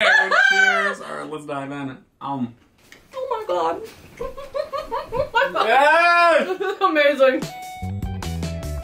Cheers. All right, let's dive in. Um. Oh my god. Yes! Amazing.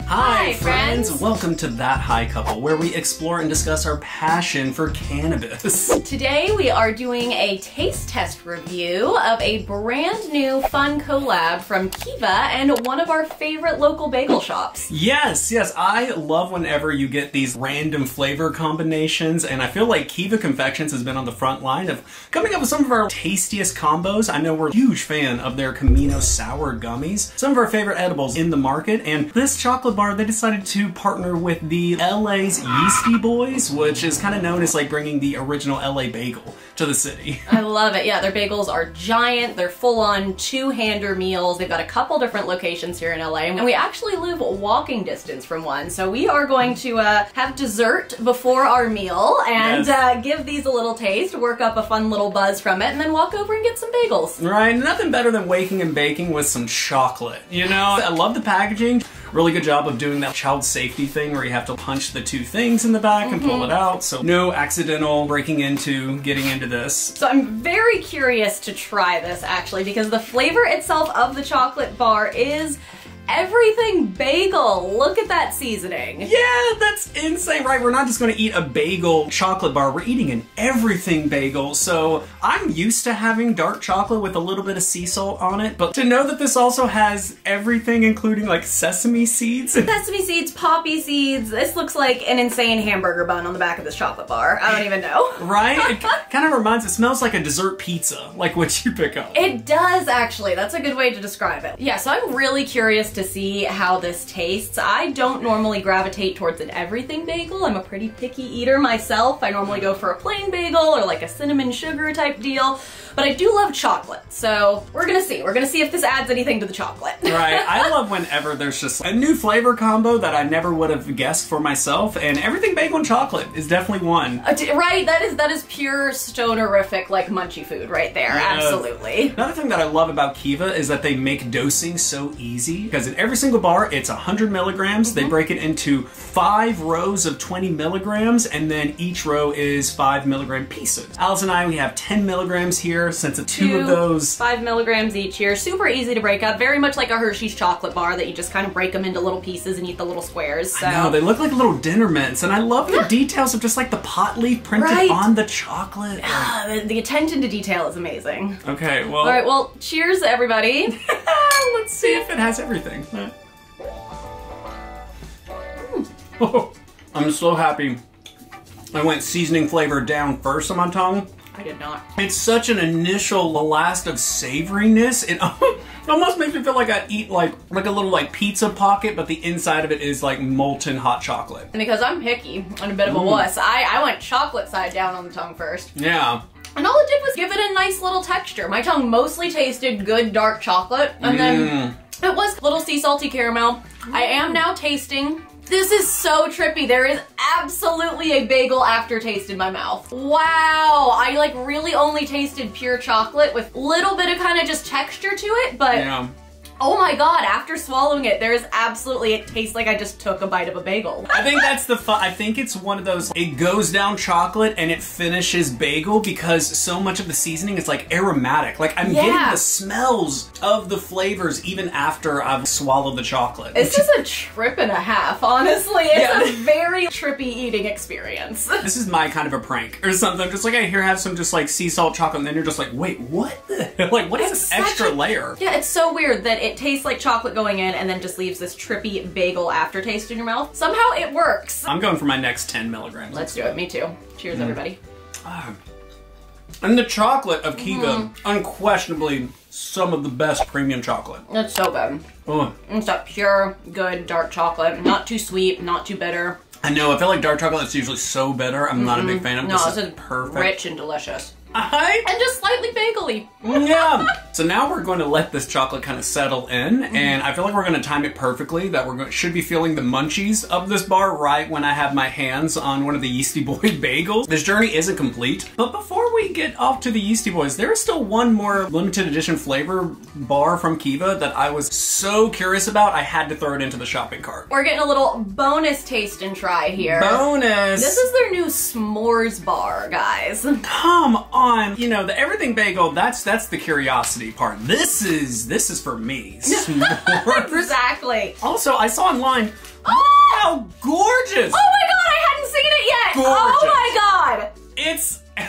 Hi, Hi, friends. friends. Welcome to That High Couple, where we explore and discuss our passion for cannabis. Today we are doing a taste test review of a brand new fun collab from Kiva and one of our favorite local bagel shops. Yes, yes, I love whenever you get these random flavor combinations, and I feel like Kiva Confections has been on the front line of coming up with some of our tastiest combos. I know we're a huge fan of their Camino sour gummies, some of our favorite edibles in the market, and this chocolate bar, they decided to partner with the LA's Yeastie Boys, which is kind of known as like bringing the original LA bagel to the city. I love it. Yeah, their bagels are giant. They're full on two-hander meals. They've got a couple different locations here in LA, and we actually live walking distance from one. So we are going to uh, have dessert before our meal and Yes. uh, give these a little taste, work up a fun little buzz from it, and then walk over and get some bagels. Right, nothing better than waking and baking with some chocolate. You know, I love the packaging. Really good job of doing that child safety thing where you have to punch the two things in the back and pull mm-hmm. it out. So no accidental breaking into, getting into this. So I'm very curious to try this actually because the flavor itself of the chocolate bar is everything bagel. Look at that seasoning. Yeah, that's insane, right? We're not just gonna eat a bagel chocolate bar, we're eating an everything bagel. So I'm used to having dark chocolate with a little bit of sea salt on it, but to know that this also has everything, including like sesame seeds. Sesame seeds, poppy seeds. This looks like an insane hamburger bun on the back of this chocolate bar. I don't even know. Right? It kind of reminds, it smells like a dessert pizza, like what you pick up. It does actually. That's a good way to describe it. Yeah, so I'm really curious to see how this tastes. I don't normally gravitate towards an everything bagel. I'm a pretty picky eater myself. I normally go for a plain bagel or like a cinnamon sugar type deal, but I do love chocolate. So we're gonna see. We're gonna see if this adds anything to the chocolate. right. I love whenever there's just a new flavor combo that I never would have guessed for myself, and everything bagel and chocolate is definitely one. Uh, right, that is that is pure stonerific like munchy food right there. Yes. Absolutely. Another thing that I love about Kiva is that they make dosing so easy because in every single bar it's 100 milligrams. They break it into five rows of 20 milligrams, and then each row is five milligram pieces. Alice and I we have 10 milligrams here since it's two, of those. Five milligrams each here. Super easy to break up. Very much like a Hershey's chocolate bar that you just kind of break them into little pieces and eat the little squares. So. No, they look like little dinner mints, and I love the details of just like the pot leaf printed Right. on the chocolate. Ah, the, the attention to detail is amazing. Okay, well, All right, well, cheers, everybody. let's see if it has everything. Hmm. Oh, I'm so happy. I went seasoning flavor down first on my tongue. I did not. It's such an initial blast of savoriness. It almost makes me feel like I eat like like a little like pizza pocket, but the inside of it is like molten hot chocolate. And because I'm picky and a bit of a wuss, I, I went chocolate side down on the tongue first. Yeah. And all it did was give it a nice little texture. My tongue mostly tasted good dark chocolate, and then mm. it was little sea salty caramel. I am now tasting. This is so trippy. There is absolutely a bagel aftertaste in my mouth. Wow. I like really only tasted pure chocolate with little bit of kind of just texture to it, but Yeah. Oh my god, after swallowing it, there is absolutely, it tastes like I just took a bite of a bagel. I think that's the fun. I think it's one of those. It goes down chocolate and it finishes bagel because so much of the seasoning is like aromatic. Like I'm getting the smells of the flavors even after I've swallowed the chocolate. It's just a trip and a half, honestly. It's Yeah. a very trippy eating experience. this is my kind of a prank or something. Just like I hear have some just like sea salt chocolate, and then you're just like, wait, what? Like, what is It's this extra a- layer? Yeah, it's so weird that it tastes like chocolate going in and then just leaves this trippy bagel aftertaste in your mouth. Somehow it works. I'm going for my next 10 milligrams. Let's do it. Me too. Cheers, everybody. And the chocolate of Kiva, Mm-hmm. unquestionably some of the best premium chocolate. It's so good. Oh. It's that pure, good, dark chocolate. Not too sweet, not too bitter. I know. I feel like dark chocolate is usually so bitter. I'm not a big fan of. Mm-hmm. No, this this is is perfect. rich and delicious. I and just slightly bagely. yeah. So now we're going to let this chocolate kind of settle in, mm-hmm. and I feel like we're going to time it perfectly. That we're going, should be feeling the munchies of this bar right when I have my hands on one of the Yeastie Boy bagels. This journey isn't complete, but before we get off to the Yeastie Boys, there is still one more limited edition flavor bar from Kiva that I was so curious about. I had to throw it into the shopping cart. We're getting a little bonus taste and try here. Bonus. This is their new s'mores bar, guys. come on. You know the everything bagel. That's that's the curiosity part. This is this is for me. Exactly. Also, I saw online. Oh! How gorgeous! Oh my god, I hadn't seen it yet! Oh gorgeous. Oh my god! It's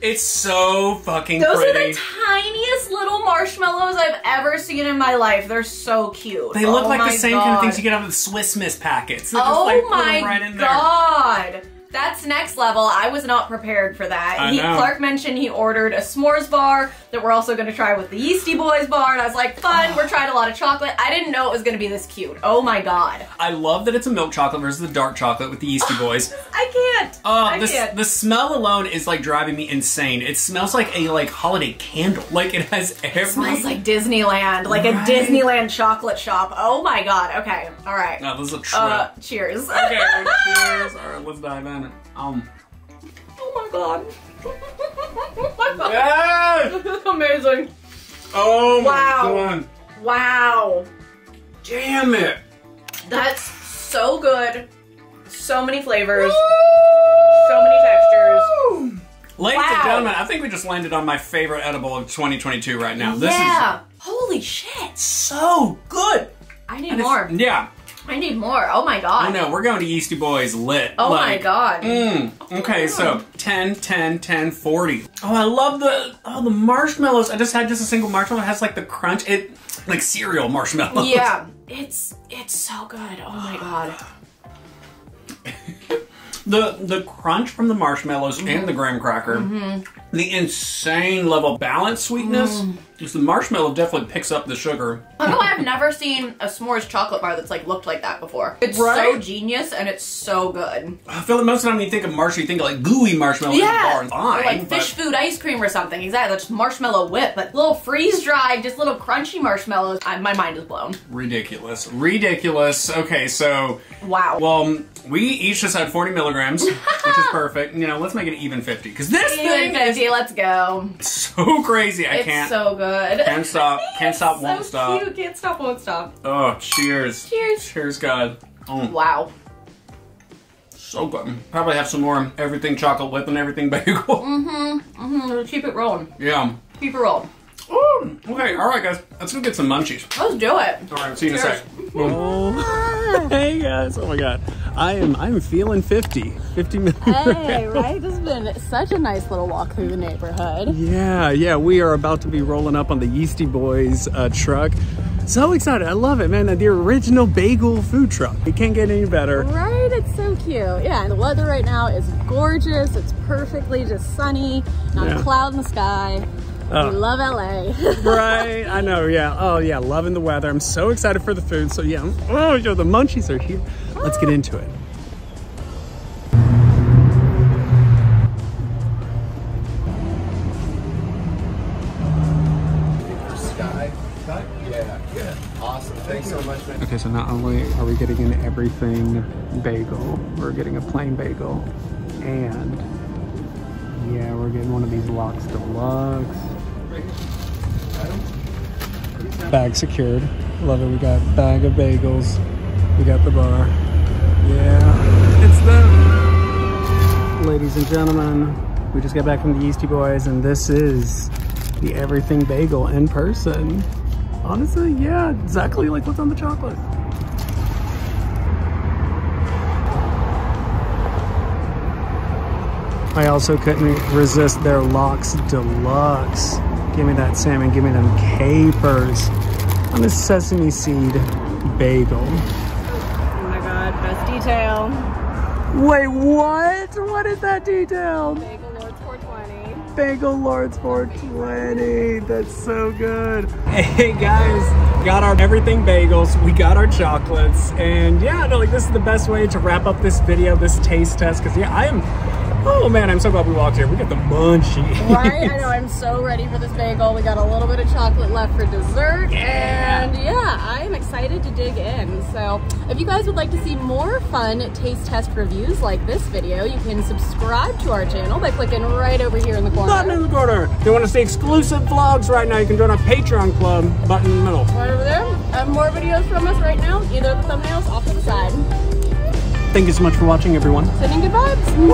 it's so fucking Those pretty. are the tiniest little marshmallows I've ever seen in my life. They're so cute. they look Oh like the same kind of things you get out of the Swiss Miss packets. They just, Oh like, put them my right in there. god! That's next level. I was not prepared for that. I he, know. Clark mentioned he ordered a s'mores bar that we're also going to try with the Yeastie Boys bar, and I was like, fun. We're trying a lot of chocolate. I didn't know it was going to be this cute. Oh my god! I love that it's a milk chocolate versus the dark chocolate with the Yeastie Boys. I can't. Uh, I the, can't. the smell alone is like driving me insane. It smells like a like holiday candle. Like it has every. smells like Disneyland, like a Disneyland chocolate shop. Oh my god. Okay. All right. No, this is a trip. Uh, cheers. okay, cheers. All right, let's dive in. Um. oh my god. oh my god. Yeah! This is amazing. Oh my Wow. god! Wow. Damn it! That's so good. So many flavors. So many textures. Ladies Wow. and gentlemen, I think we just landed on my favorite edible of 2022 right now. This yeah. Holy shit. so good. I need And more. Yeah, I need more. Oh my god. I know. We're going to Yeastie Boys lit. Oh my god. Mm, okay, so 10, 10, 10, 40. Oh, I love the oh the marshmallows. I just had just a single marshmallow. It has like the crunch. It like cereal marshmallows. Yeah. It's it's so good. Oh my god. The the crunch from the marshmallows and the graham cracker. Mm-hmm. The insane level of balance sweetness. Mm. Just the marshmallow definitely picks up the sugar. I know I've never seen a s'mores chocolate bar that's like looked like that before. It's so genius and it's so good. I feel like most of the time when you think of marshmallow, you think of like gooey marshmallow in the bar. and Fine, or like but- Phish Food ice cream or something. Exactly, that's just marshmallow whip, but little freeze dried, just little crunchy marshmallows. I, my mind is blown. Ridiculous. Ridiculous. Okay, so Wow. Well, we each just had 40 milligrams, which is perfect. You know, let's make it even 50 because this Even thing is 50, let's go. so crazy. I It's can't. so good. Can't stop. Can't stop. Won't stop. Cute. Can't stop. Won't stop. Oh, cheers. Cheers. Cheers, God. Oh, Wow. so good. Probably have some more everything chocolate whip and everything bagel. Mm, hmm. Mm hmm. keep it rolling. Yeah. Keep it rolling. Ooh. Okay. All right, guys. Let's go get some munchies. Let's do it. All right. See you in a Cheers. sec. Oh. hey guys. Oh my God. I am. I'm feeling 50. 50 milligrams. Hey, right? This has been such a nice little walk through the neighborhood. Yeah, yeah, we are about to be rolling up on the Yeastie Boys uh, truck. So excited. I love it, man. The original bagel food truck. It can't get any better. Right? It's so cute. Yeah, and the weather right now is gorgeous. It's perfectly just sunny, not Yeah. a cloud in the sky. Oh. We love LA. right? I know, yeah. Oh, yeah, loving the weather. I'm so excited for the food. So, yeah. Oh, yo, the munchies are here. Let's get into it. Sky cut? Yeah. Awesome. Thanks so much, man. Okay, so not only are we getting an everything bagel, we're getting a plain bagel, and yeah, we're getting one of these Lox Deluxe. Bag secured. Love it. We got bag of bagels. We got the bar. Yeah, it's them. Ladies and gentlemen, we just got back from the Yeastie Boys, and this is the everything bagel in person. Honestly, yeah, exactly like what's on the chocolate. I also couldn't resist their Lox Deluxe. Give me that salmon, give me them capers on the sesame seed bagel. oh my god, best detail. Wait, what? What is that detail? Bagel Lords 420. Bagel Lords 420. That's so good. Hey guys, got our everything bagels. We got our chocolates, and yeah, no, like this is the best way to wrap up this video, this taste test. Cause yeah, I am Oh man, I'm so glad we walked here. We got the munchies. Right? I know, I'm so ready for this bagel. We got a little bit of chocolate left for dessert. Yeah. And yeah, I am excited to dig in. So if you guys would like to see more fun taste test reviews like this video, you can subscribe to our channel by clicking right over here in the corner. Button in the corner. If you want to see exclusive vlogs right now, you can join our Patreon club. Button in the middle. Right over there. And more videos from us right now, either the thumbnails off to the side. Thank you so much for watching, everyone. Sending good vibes.